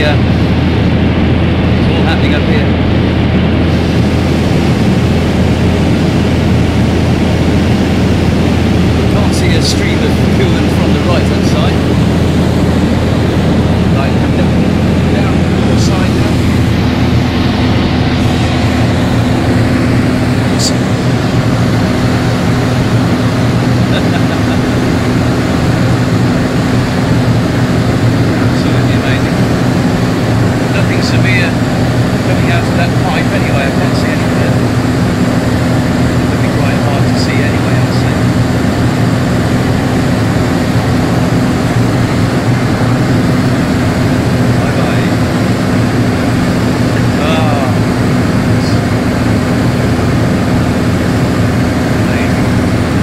area. It's all happening up here. I can't see a stream of human. coming out of that pipe